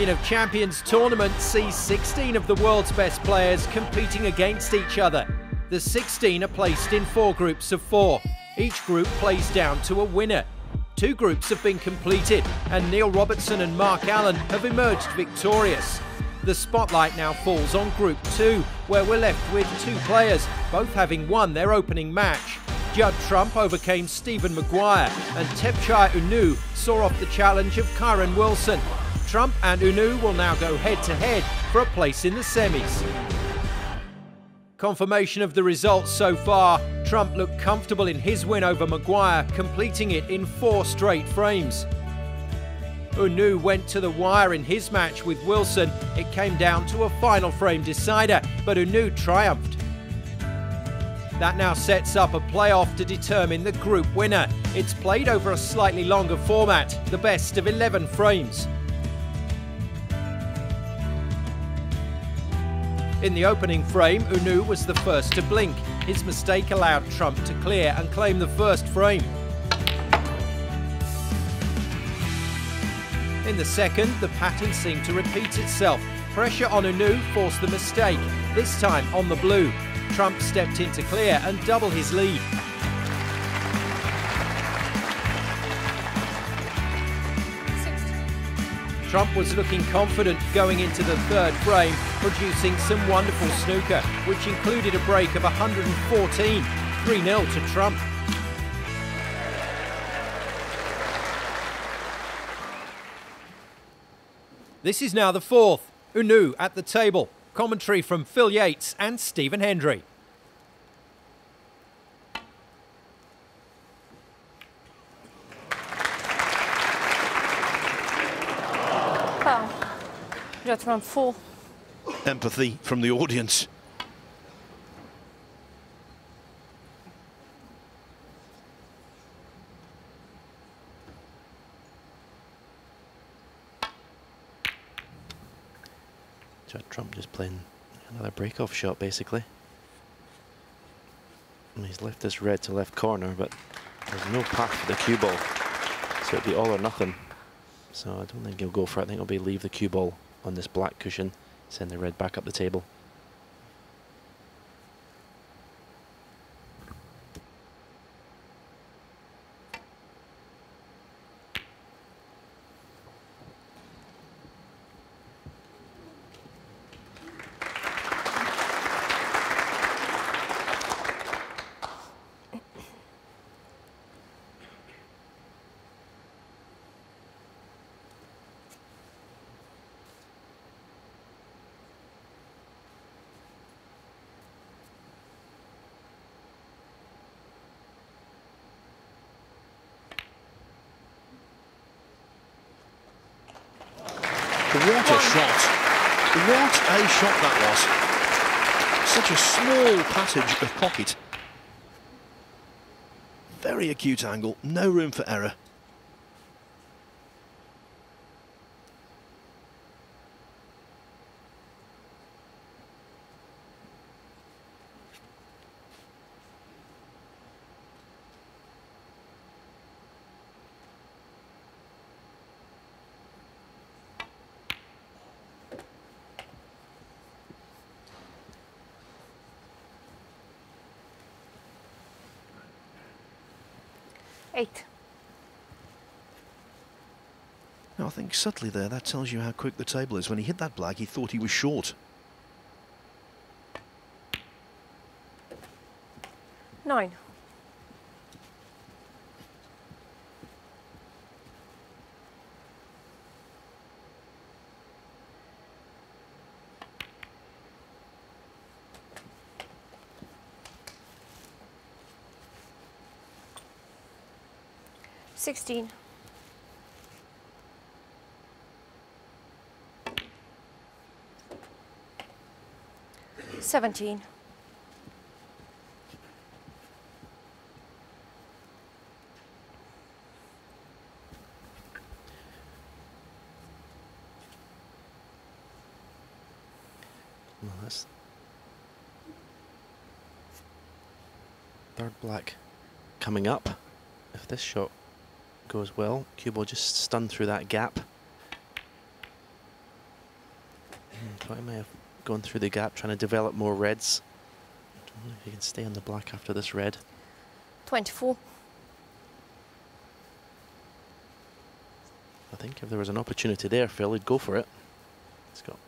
Champion of Champions tournament sees 16 of the world's best players competing against each other. The 16 are placed in four groups of four. Each group plays down to a winner. Two groups have been completed, and Neil Robertson and Mark Allen have emerged victorious. The spotlight now falls on Group 2, where we're left with two players, both having won their opening match. Judd Trump overcame Stephen Maguire, and Thepchaiya Un-Nooh saw off the challenge of Kyren Wilson. Trump and Un-Nooh will now go head to head for a place in the semis. Confirmation of the results so far. Trump looked comfortable in his win over Maguire, completing it in four straight frames. Un-Nooh went to the wire in his match with Wilson. It came down to a final frame decider, but Un-Nooh triumphed. That now sets up a playoff to determine the group winner. It's played over a slightly longer format, the best of 11 frames. In the opening frame, Un-Nooh was the first to blink. His mistake allowed Trump to clear and claim the first frame. In the second, the pattern seemed to repeat itself. Pressure on Un-Nooh forced the mistake, this time on the blue. Trump stepped in to clear and double his lead. Trump was looking confident going into the third frame, producing some wonderful snooker, which included a break of 114, 3 0 to Trump. This is now the fourth. Un-Nooh at the table. Commentary from Phil Yates and Stephen Hendry. That's round four. Empathy from the audience. Judd Trump just playing another break-off shot, basically. And he's left this red to left corner, but there's no path for the cue ball. So it'll be all or nothing. So I don't think he'll go for it. I think it'll be leave the cue ball on this black cushion, send the red back up the table. What a shot. What a shot that was. Such a passage of pocket. Very acute angle, no room for error. Eight. Now, I think subtly there, that tells you how quick the table is. When he hit that black, he thought he was short. Nine. Sixteen. Seventeen. Well, that's third black coming up. If this shot goes well, ball just stunned through that gap. Hmm, thought he may have gone through the gap trying to develop more reds. I don't know if he can stay on the black after this red. 24. I think if there was an opportunity there, Phil, he'd go for it. He's got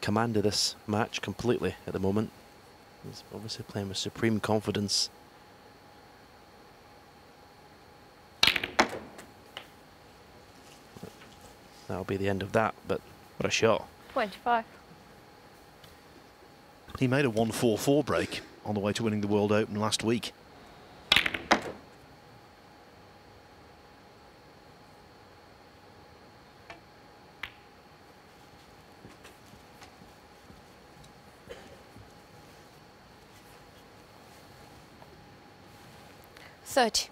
command of this match completely at the moment. He's obviously playing with supreme confidence. that'll be the end of that, but what a shot. 25. He made a 1-4-4 break on the way to winning the World Open last week. Search.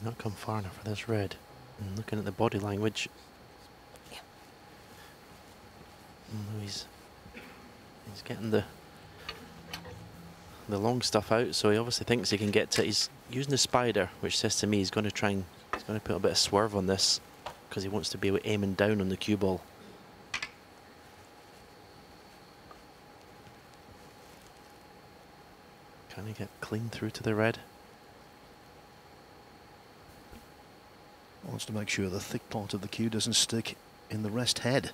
he's not come far enough for this red, and looking at the body language, Yeah. mm, he's he's getting the the long stuff out, so he obviously thinks he can get to. He's using the spider, which says to me he's going to try and he's going to put a bit of swerve on this because he wants to be aiming down on the cue ball. Can he get clean through to the red? Wants to make sure the thick part of the cue doesn't stick in the rest head.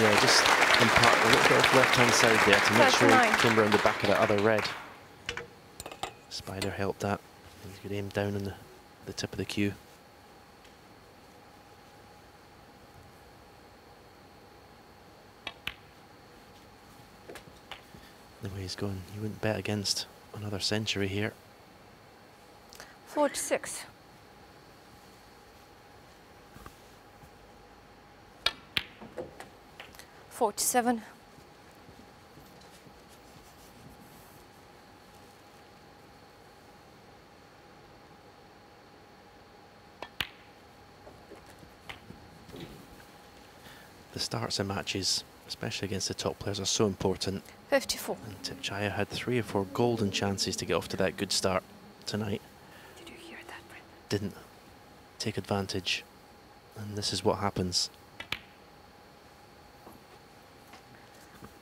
Yeah, just impart a little bit of left hand side there to make sure he 39. came around the back of that other red. Spider helped that. He's good aim down on the, the tip of the cue. The way he's going, you wouldn't bet against another century here. Forty-six. Forty-seven. The starts of matches, especially against the top players, are so important. 54. And Thepchaiya had three or four golden chances to get off to that good start tonight. Did you hear that, Brent? Didn't take advantage. And this is what happens.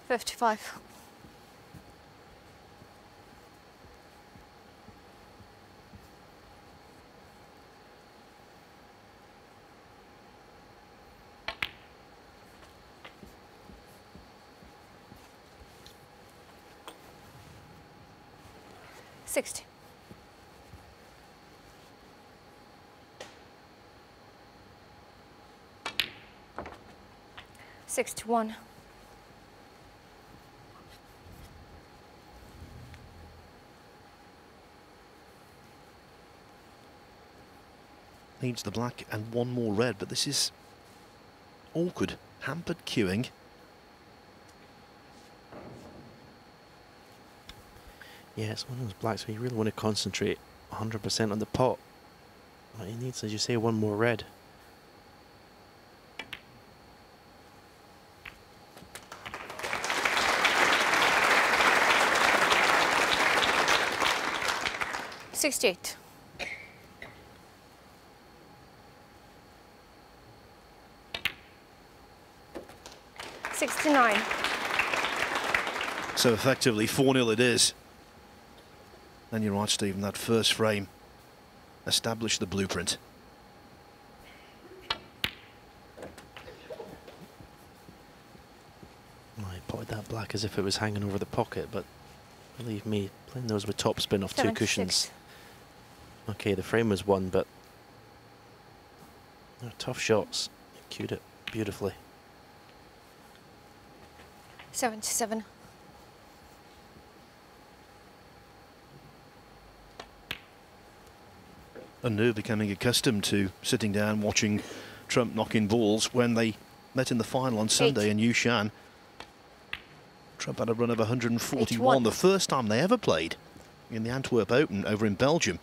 55. Sixty-one. Needs the black and one more red, but this is awkward. Hampered queuing. Yeah, it's one of those blacks where you really want to concentrate 100% on the pot. But he needs, as you say, one more red. Sixty-eight. Sixty-nine. So effectively 4-0 it is. And you're right, Stephen, that first frame established the blueprint. Well, he potted that black as if it was hanging over the pocket, but believe me, playing those with top spin off two cushions. Okay, the frame was one, but oh, tough shots. They cued it beautifully. 77. And now becoming accustomed to sitting down watching Trump knocking balls when they met in the final on Sunday Eight. in Yushan. Trump had a run of 141, the first time they ever played in the Antwerp Open over in Belgium.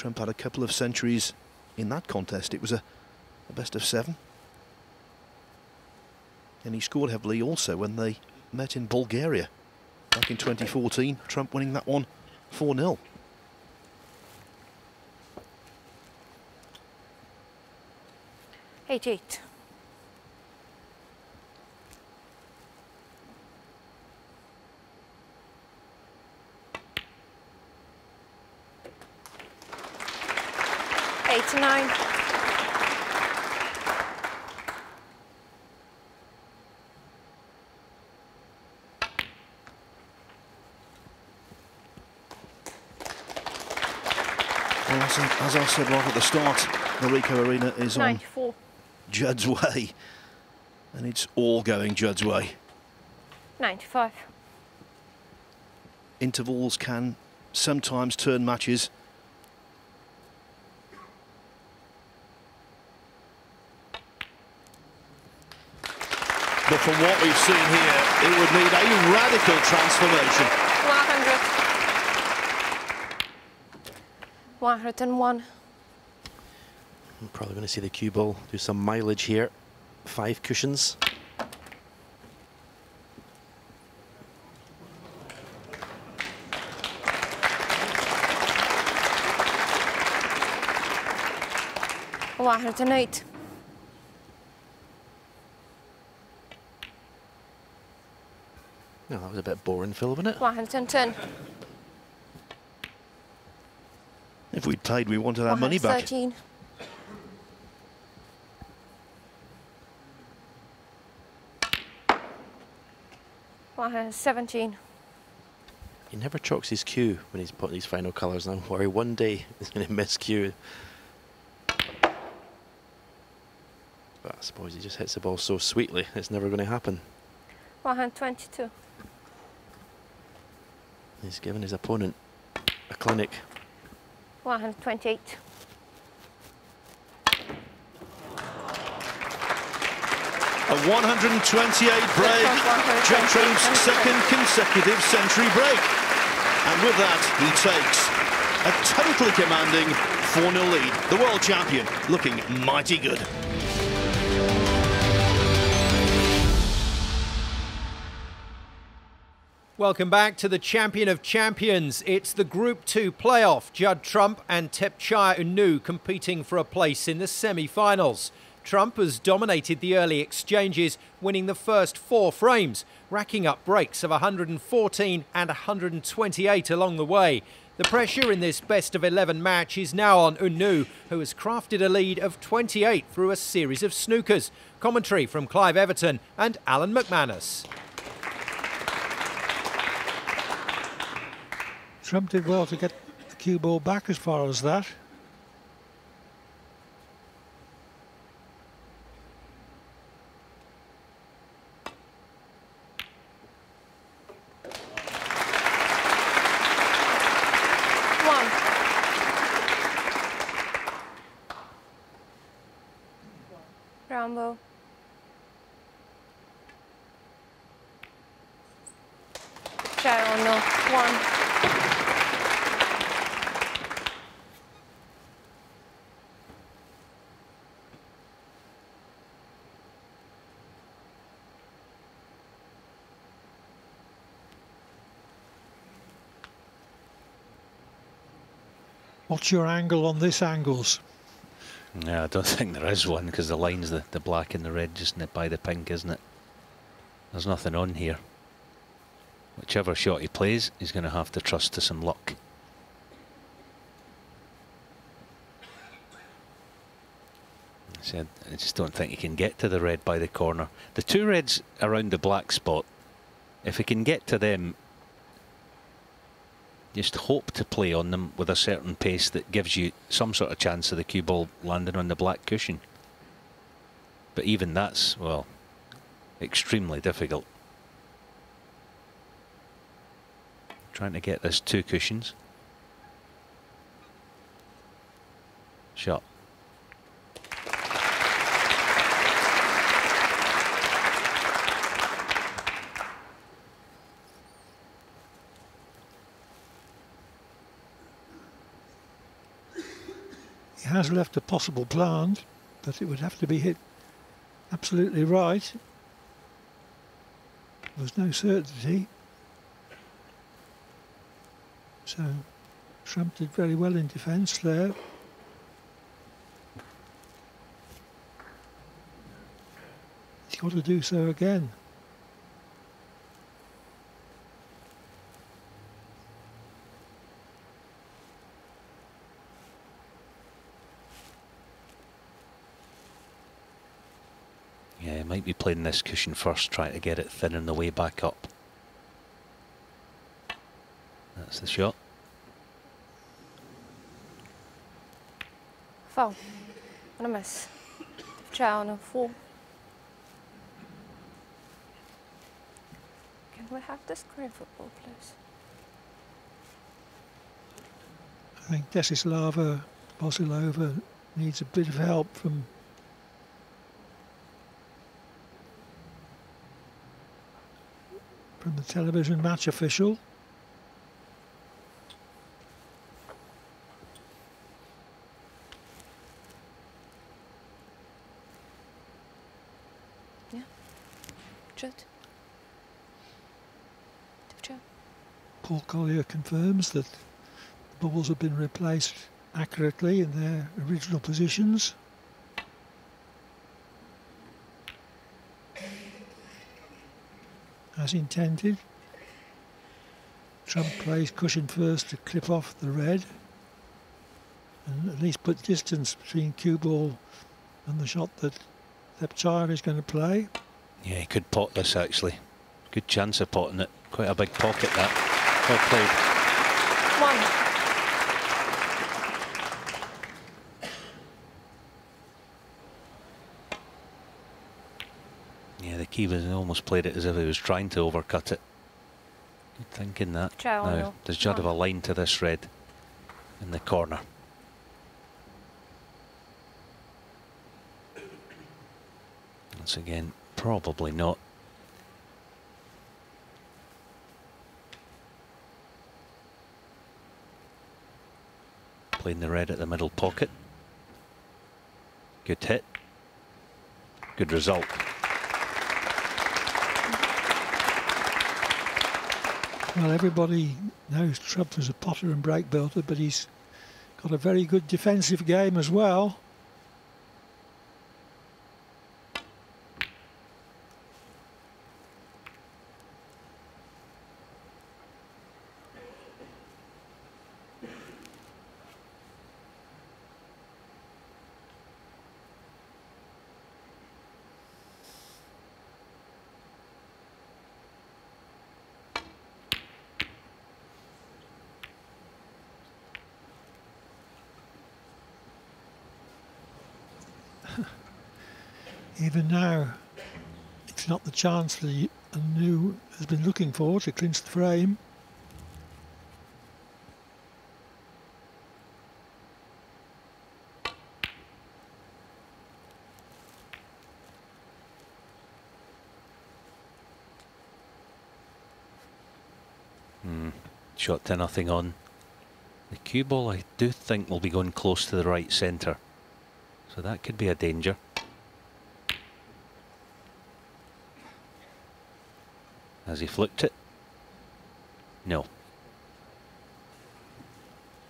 Trump had a couple of centuries in that contest. It was a, a best of seven. And he scored heavily also when they met in Bulgaria back in 2014. Trump winning that one 4 0. Eight eight. Well, as, I- said right at the start, the Ricoh Arena is on Ninety four. Judd's way. And it's all going Judd's way. Ninety five. Intervals can sometimes turn matches. But from what we've seen here, it would need a radical transformation. One hundred. One hundred and one. I'm probably going to see the cue ball do some mileage here. Five cushions. One hundred and eight. No, that was a bit boring, Phil, wasn't it? One hundred and ten. If we'd played, we wanted our money back. 113. One hundred seventeen. He never chalks his cue when he's putting these final colours now. Worry one day he's going to miss cue. But I suppose he just hits the ball so sweetly, it's never going to happen. One hundred twenty-two. He's given his opponent a clinic. One hundred twenty-eight. A 128 break, Judd Trump's second consecutive century break. And with that, he takes a totally commanding 4-0 lead. The world champion looking mighty good. Welcome back to the champion of champions. It's the Group 2 playoff. Judd Trump and Thepchaiya Un-Nooh competing for a place in the semi finals. Trump has dominated the early exchanges, winning the first four frames, racking up breaks of 114 and 128 along the way. The pressure in this best of 11 match is now on Un-Nooh, who has crafted a lead of 28 through a series of snookers. Commentary from Clive Everton and Alan McManus. Trump did well to get the cue ball back as far as that. Rambo. Try or no. One. What's your angle on this angles? Yeah, I don't think there is one because the line's the, the black and the red just by the pink, isn't it? There's nothing on here. Whichever shot he plays, he's going to have to trust to some luck. Said, I just don't think he can get to the red by the corner. The two reds around the black spot, if he can get to them, just hope to play on them with a certain pace that gives you some sort of chance of the cue ball landing on the black cushion. But even that's, well, extremely difficult. Trying to get this two cushions. Shot. Has left a possible plant, but it would have to be hit absolutely right. There's no certainty. So Trump did very well in defence there. He's got to do so again. Yeah, he might be playing this cushion first, trying to get it thin on the way back up. That's the shot. Foul. On a miss. Try on a four. Can we have the screen football, please? I think Desislava Bozhilova needs a bit of help from from the television match official. Jet. Paul Collier confirms that the bubbles have been replaced accurately in their original positions. As intended. Trump plays cushion first to clip off the red and at least put distance between cue ball and the shot that Thepchaiya is going to play. Yeah, he could pot this actually. Good chance of potting it. Quite a big pocket that. Well played. One. Key was he almost played it as if he was trying to overcut it. Good thinking that. On now, does Judd have a line to this red in the corner? Once again, probably not. Playing the red at the middle pocket. Good hit. Good result. Well, everybody knows Trump is a potter and break builder, but he's got a very good defensive game as well. Even now, it's not the chance that he Un-Nooh has been looking for to clinch the frame. Hmm. Shot to nothing on. The cue ball I do think will be going close to the right centre. So that could be a danger. Has he flicked it? No.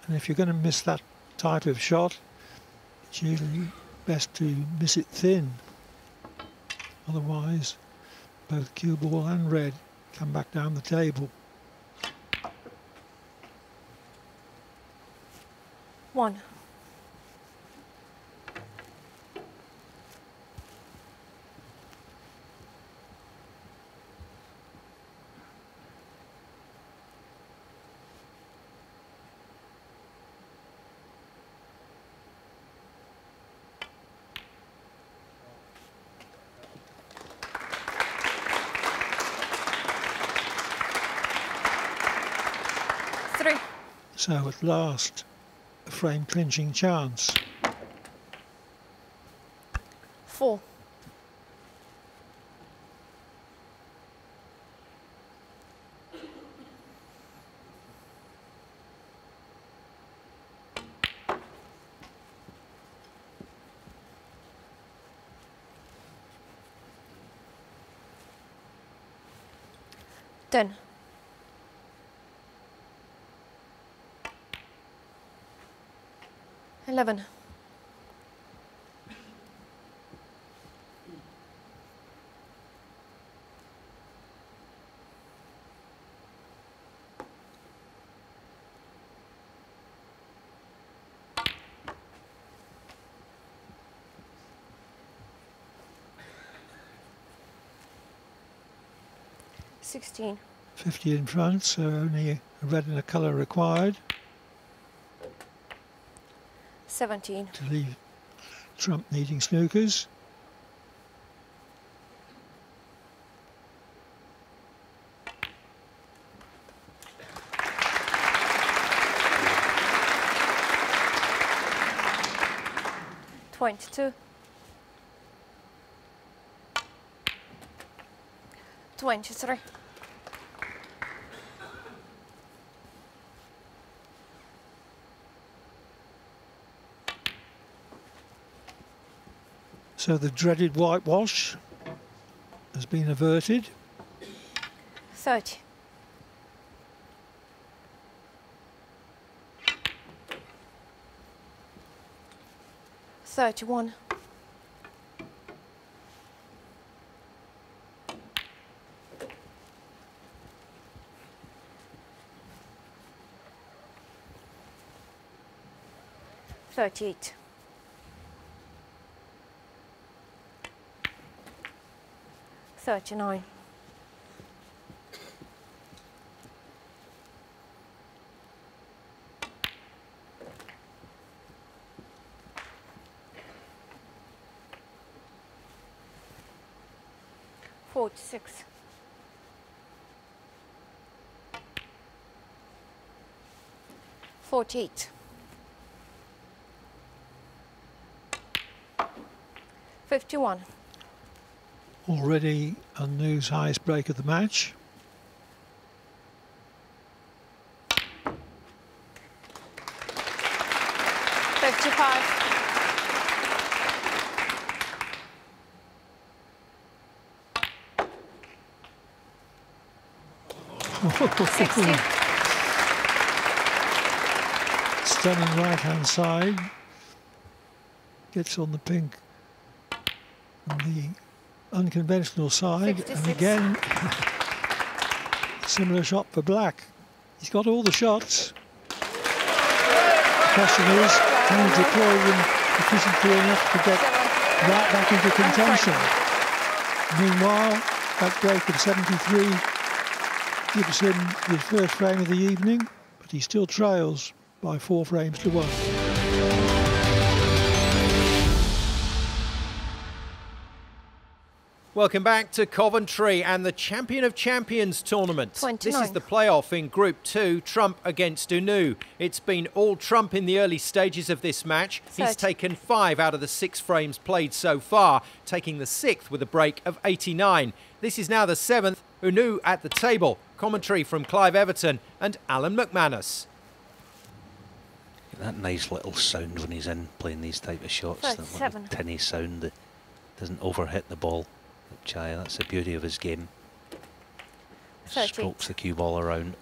And if you're going to miss that type of shot, it's usually best to miss it thin. Otherwise, both cue ball and red come back down the table. One. Three. So at last, a frame clinching chance. Four. Ten. Eleven. Sixteen. 50 in front, so uh, only a red and a colour required 17. to leave Trump needing snookers. Twenty-two. Twenty-three. So the dreaded whitewash has been averted. Thirty. Thirty-one. Thirty-eight. Thirty-nine. Forty-six. Forty-eight. Fifty-one. Already Un-Nooh's highest break of the match. Fifty-five. Stunning right hand side. Gets on the pink and the unconventional side. And again, similar shot for black. He's got all the shots. The question is, can he deploy them efficiently enough to get right back into contention? Meanwhile, that break of 73 gives him his first frame of the evening, but he still trails by four frames to one. Welcome back to Coventry and the Champion of Champions tournament. This is the playoff in Group 2, Trump against Un-Nooh. It's been all Trump in the early stages of this match. He's taken five out of the six frames played so far, taking the sixth with a break of 89. This is now the seventh. Un-Nooh at the table. Commentary from Clive Everton and Alan McManus. That nice little sound when he's in playing these type of shots. That little 37. tinny sound that doesn't overhit the ball. That's the beauty of his game. 38. Strokes the cue ball around.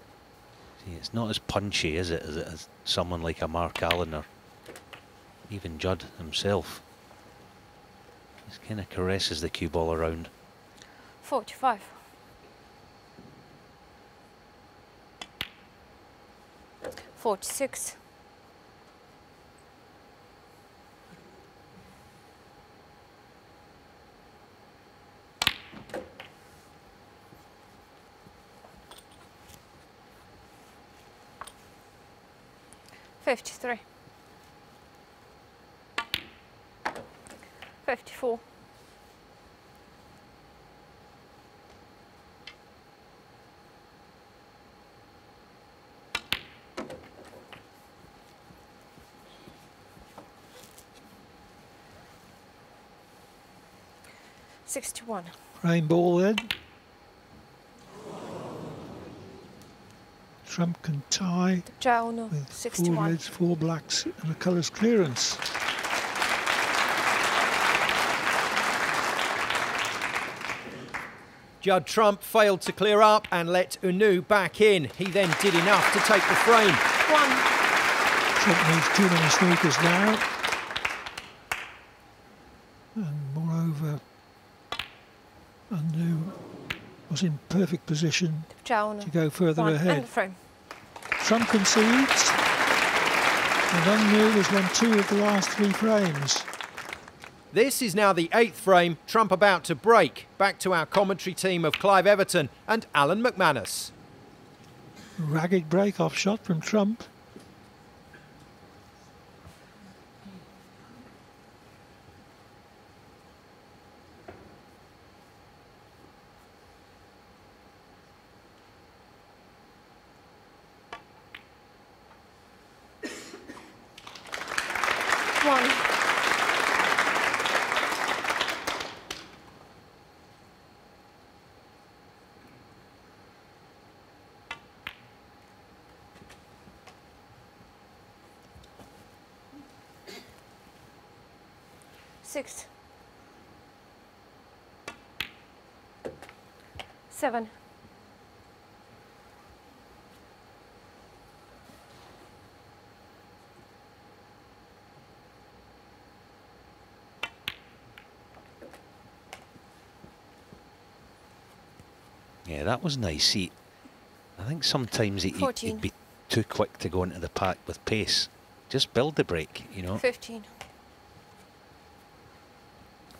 See, it's not as punchy, is it, as it as someone like a Mark Allen or even Judd himself. He kind of caresses the cue ball around. Forty-five. Forty-six. Fifty-three. Fifty-four. 61. Frame ball then. Trump can tie Ciao, with four reds, four blacks and a colours clearance. Judd Trump failed to clear up and let Un-Nooh back in. He then did enough to take the frame. One. Trump needs too many sneakers now. And moreover, Un-Nooh was in perfect position Ciao, to go further one. ahead. And the frame. Trump concedes. And Un-Nooh has won two of the last three frames. This is now the eighth frame, Trump about to break. Back to our commentary team of Clive Everton and Alan McManus. Ragged break-off shot from Trump. One. Six. Seven. Yeah, that was nice. He, I think sometimes he, he'd, 14. he'd be too quick to go into the pack with pace. Just build the break, you know. Fifteen.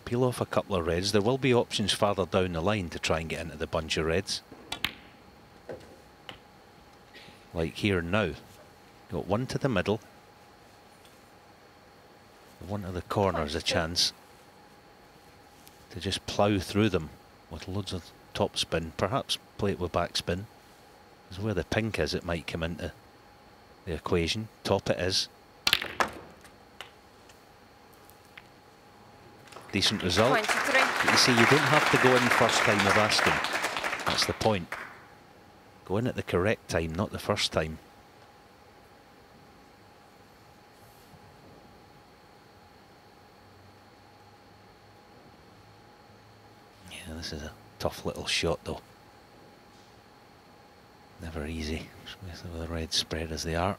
Peel off a couple of reds. There will be options farther down the line to try and get into the bunch of reds. Like here and now. Got one to the middle. One to the corners a chance to just plough through them with loads of top spin. Perhaps play it with back spin. Because where the pink is, it might come into the equation. Top it is. Decent result. Twenty-three. You see, you don't have to go in first time of asking. That's the point. Go in at the correct time, not the first time. Yeah, this is a tough little shot though. Never easy with the red spread as they are.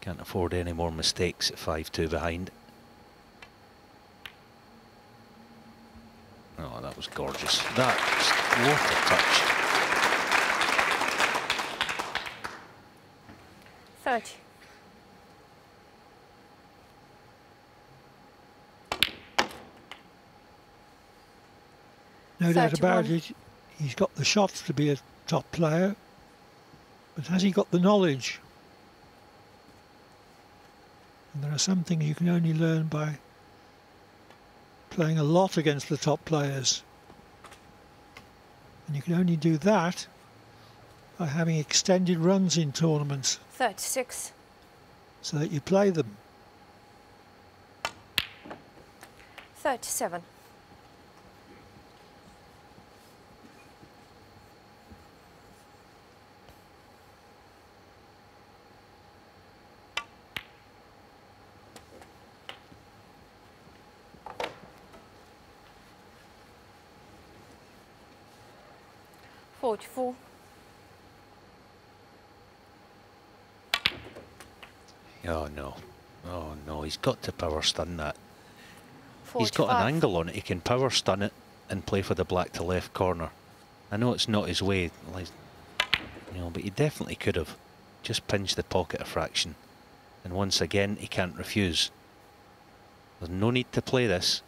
Can't afford any more mistakes at 5-2 behind. Oh, that was gorgeous. That what a touch. Thirty. No doubt about 31. it, he's got the shots to be a top player, but has he got the knowledge? And there are some things you can only learn by playing a lot against the top players. And you can only do that by having extended runs in tournaments Thirty-six. so that you play them. Oh no. Oh no, he's got to power stun that. He's got an angle on it. He can power stun it and play for the black to left corner. I know it's not his way, like, you know, but he definitely could have just pinched the pocket a fraction. And once again, he can't refuse. There's no need to play this.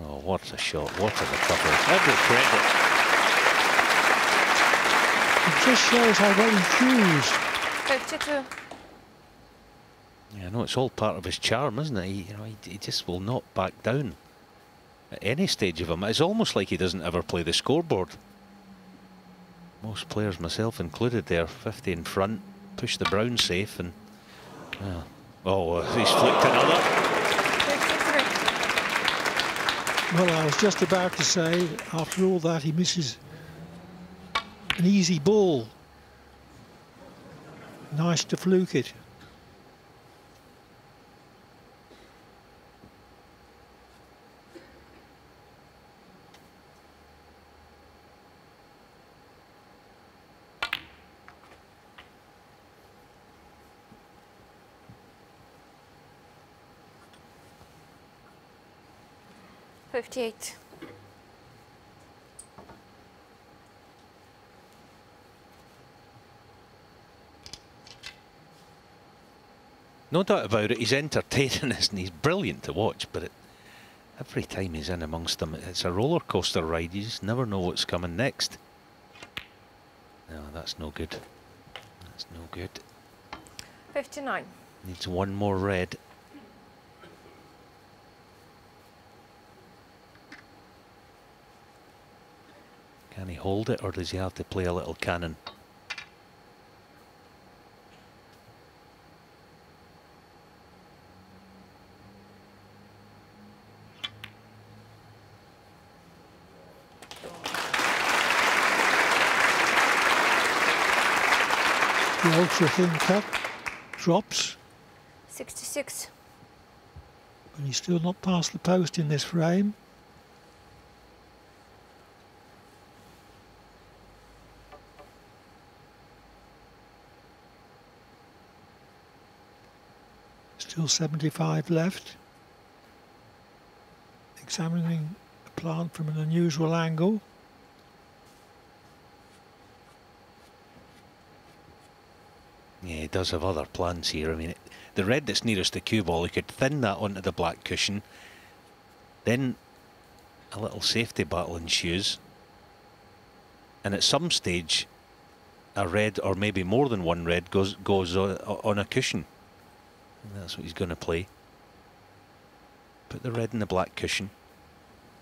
Oh, what a shot! What a recovery! Every credit. It just shows how well he chews. Fifty-two. Yeah, I know it's all part of his charm, isn't it? He, you know, he, he just will not back down at any stage of him. It's almost like he doesn't ever play the scoreboard. Most players, myself included, there, 50 in front, push the brown safe, and yeah. oh, uh, he's flicked another. Well, I was just about to say, after all that, he misses an easy ball. Nice to fluke it. Fifty-eight. No doubt about it, he's entertaining us and he's brilliant to watch, but it, every time he's in amongst them, it's a roller coaster ride. You just never know what's coming next. No, that's no good. That's no good. Fifty-nine. Needs one more red. Can he hold it or does he have to play a little cannon? Ultra thin cut drops, Sixty-six. but he's still not past the post in this frame. Still 75 left. Examining the plant from an unusual angle. Does have other plans here. I mean, it, the red that's nearest the cue ball, he could thin that onto the black cushion. Then a little safety battle ensues. And at some stage, a red, or maybe more than one red, goes goes on, on a cushion. And that's what he's going to play. Put the red in the black cushion.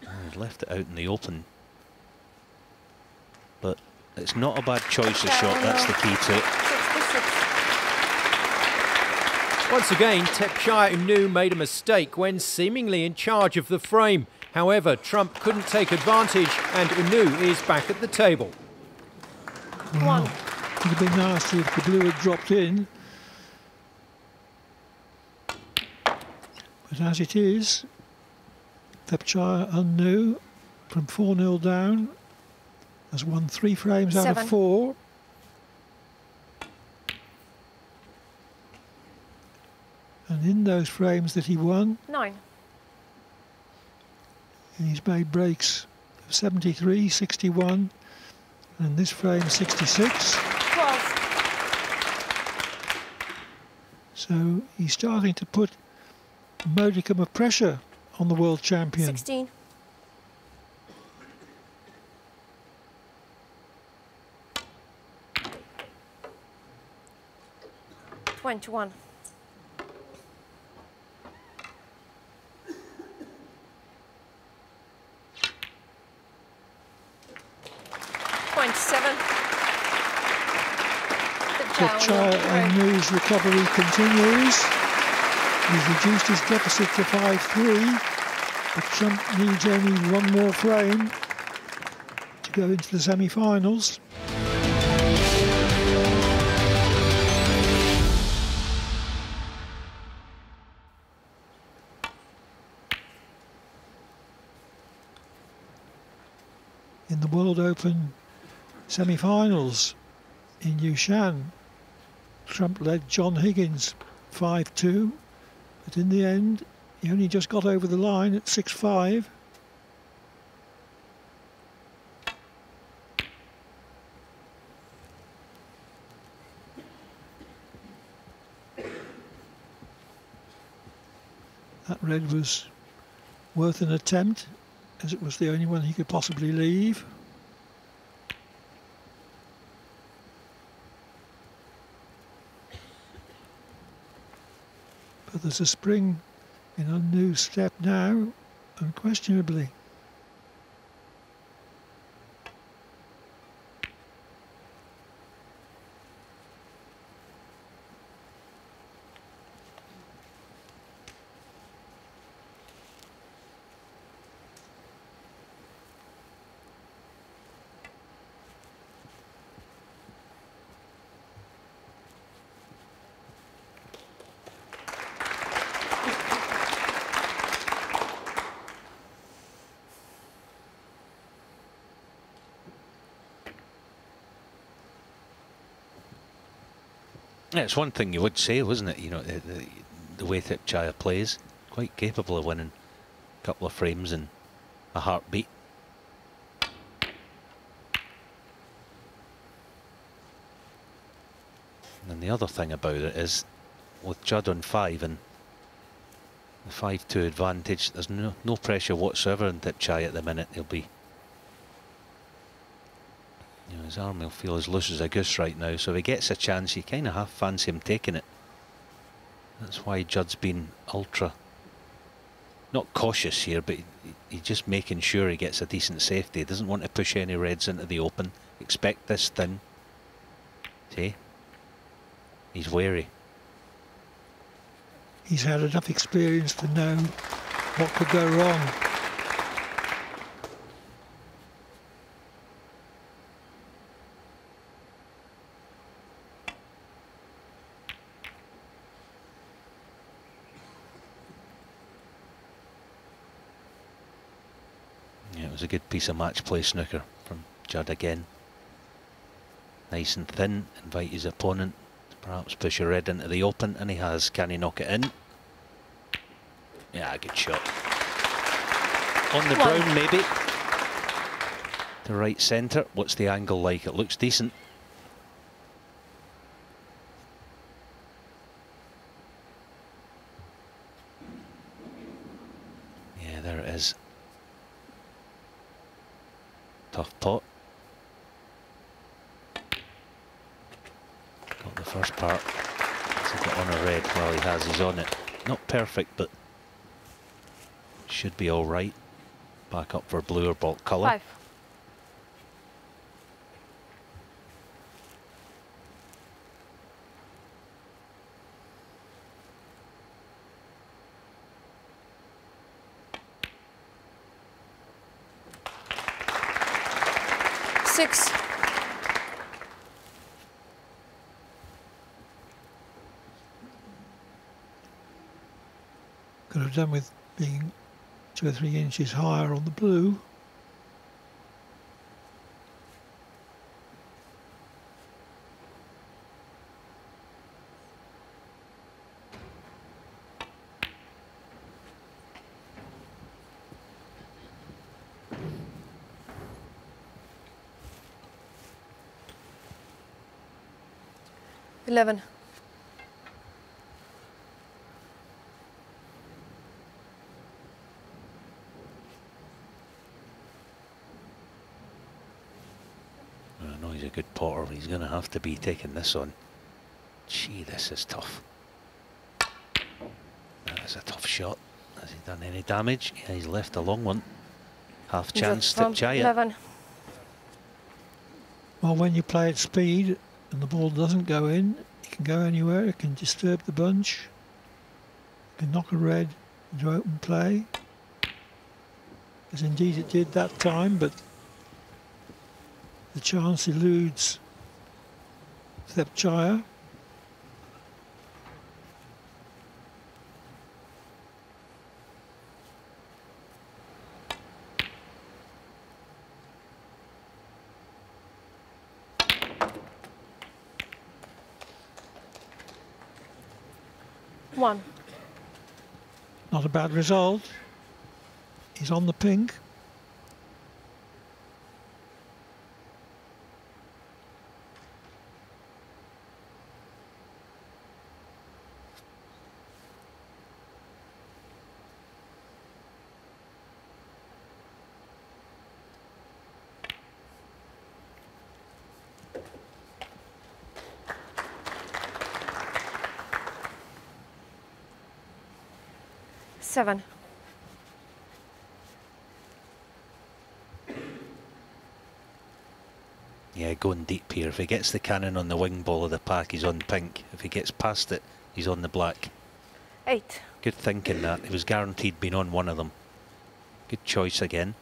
He's left it out in the open. But it's not a bad choice of shot, that's the key to it. Sixty-six. Once again, Thepchaiya Un-Nooh made a mistake when seemingly in charge of the frame. However, Trump couldn't take advantage and Un-Nooh is back at the table. One. Would have been nasty if the blue had dropped in. But as it is, Thepchaiya Un-Nooh from 4 0 down has won three frames out of four. And in those frames that he won, Nine. he's made breaks of 73, 61, and this frame 66. Twelve. So he's starting to put a modicum of pressure on the world champion. Sixteen. Twenty-one. Thepchaiya Un-Nooh's recovery continues. He's reduced his deficit to 5-3, but Trump needs only one more frame to go into the semi-finals. In the World Open semi-finals in Yushan, Trump led John Higgins 5-2, but in the end he only just got over the line at 6-5. That red was worth an attempt, as it was the only one he could possibly leave. There's a spring in Un-Nooh's step now, unquestionably. It's one thing you would say, wasn't it? You know, the, the, the way Thepchaiya plays, quite capable of winning a couple of frames in a heartbeat. And the other thing about it is, with Judd on five and the 5-2 advantage, there's no, no pressure whatsoever on Thepchaiya at the minute. He'll be... You know, his arm will feel as loose as a goose right now, so if he gets a chance, you kind of half fancy him taking it. That's why Judd's been ultra... Not cautious here, but he's just making sure he gets a decent safety. He doesn't want to push any reds into the open. Expect this thin. See? He's wary. He's had enough experience to know what could go wrong. A good piece of match play snooker from Judd again. Nice and thin, invite his opponent to Perhaps push a red into the open, and he has. Can he knock it in? Yeah, good shot. On the One. brown, maybe. The right centre. What's the angle like? It looks decent. Yeah, there it is. Tough pot. Got the first part to get on a red while he has his on it. Not perfect, but should be all right. Back up for blue or baulk colour. Five. Six. could have done with being two or three inches higher on the blue. Eleven. Good potter. He's going to have to be taking this on. Gee, this is tough. That is a tough shot. Has he done any damage? Yeah, he's left a long one. Half chance to Jaya. Well, when you play at speed and the ball doesn't go in, it can go anywhere. It can disturb the bunch. It can knock a red into open play. As indeed it did that time, but the chance eludes Thepchaiya. One. Not a bad result. He's on the pink. Seven. Yeah, going deep here. If he gets the cannon on the wing ball of the pack, he's on pink. If he gets past it, he's on the black. Eight. Good thinking that. He was guaranteed being on one of them. Good choice again.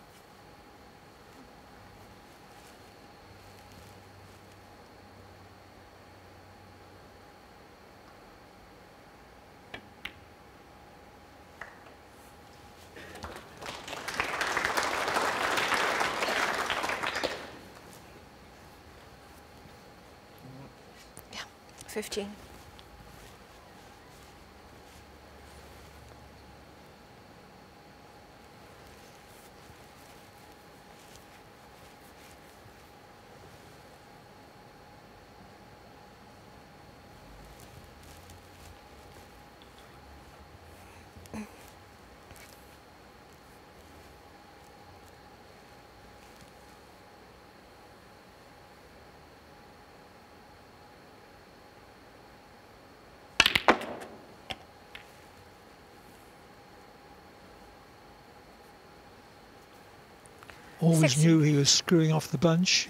Always 60. knew he was screwing off the bunch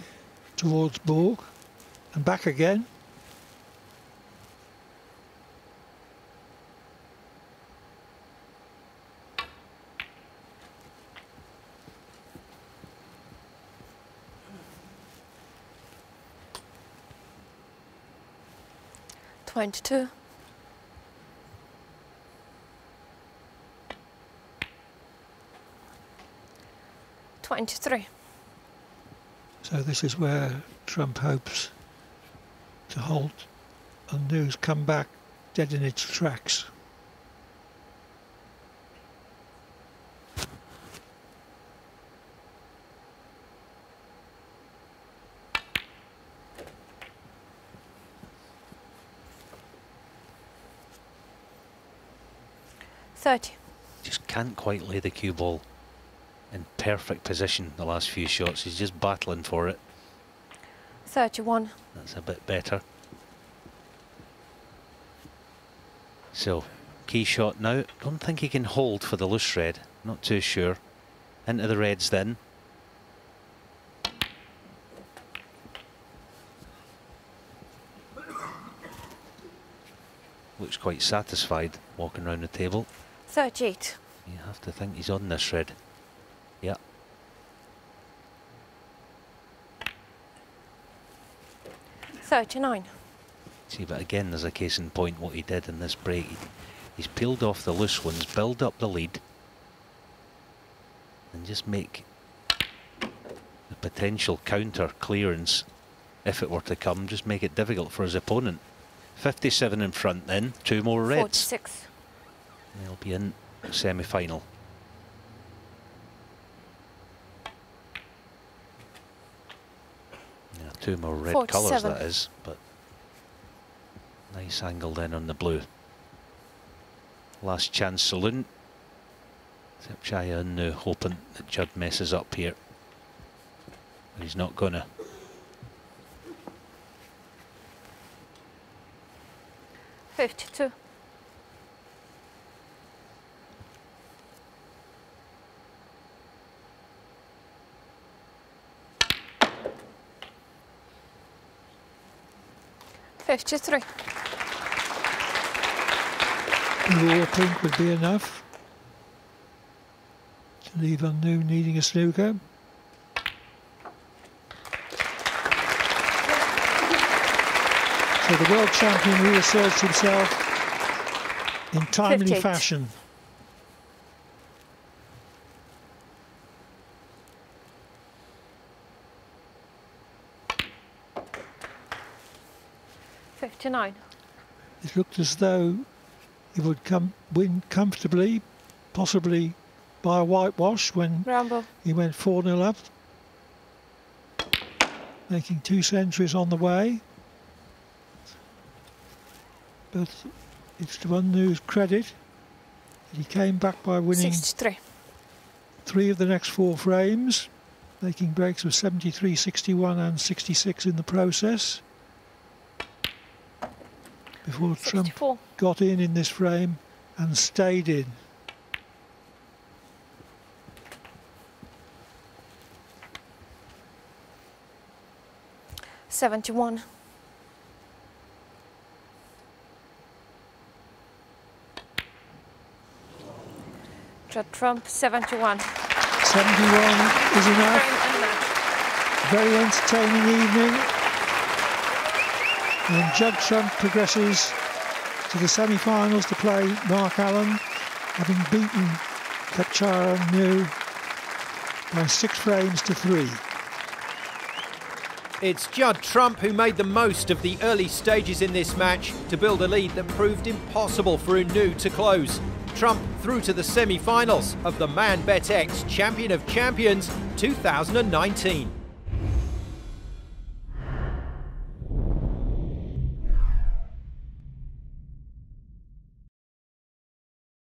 towards baulk and back again. Twenty-two. Twenty-three. So this is where Trump hopes to halt Un-Nooh's come back dead in its tracks. Thirty. Just can't quite lay the cue ball in perfect position the last few shots. He's just battling for it. Thirty-one. That's a bit better. So, key shot now. Don't think he can hold for the loose red. Not too sure. Into the reds then. Looks quite satisfied walking around the table. Thirty-eight. You have to think he's on this red. 39. See, but again, there's a case in point what he did in this break. He's peeled off the loose ones, build up the lead, and just make the potential counter clearance, if it were to come, just make it difficult for his opponent. 57 in front then, two more reds. 46. They'll be in semi-final. Two more red colours that is, but nice angle then on the blue. Last chance saloon. Thepchaiya now hoping that Judd messes up here. But he's not gonna. Fifty-two. Fifty-three. Blue or pink would be enough to leave Un-Nooh needing a snooker. So the world champion reasserts himself in timely 58. fashion. Fifty-nine. It looked as though he would come win comfortably, possibly by a whitewash when Rambo. he went 4 0 up, making two centuries on the way. But it's to Un-Nooh's credit that he came back by winning Sixty-three. three of the next four frames, making breaks of 73, 61, and 66 in the process. Before Trump got in in this frame and stayed in. Seventy-one. Trump, 71. 71 is enough. Very entertaining evening. And Judd Trump progresses to the semi-finals to play Mark Allen, having beaten Thepchaiya Un-Nooh by six frames to three. It's Judd Trump who made the most of the early stages in this match to build a lead that proved impossible for Un-Nooh to close. Trump through to the semi finals of the ManBetX Champion of Champions 2019.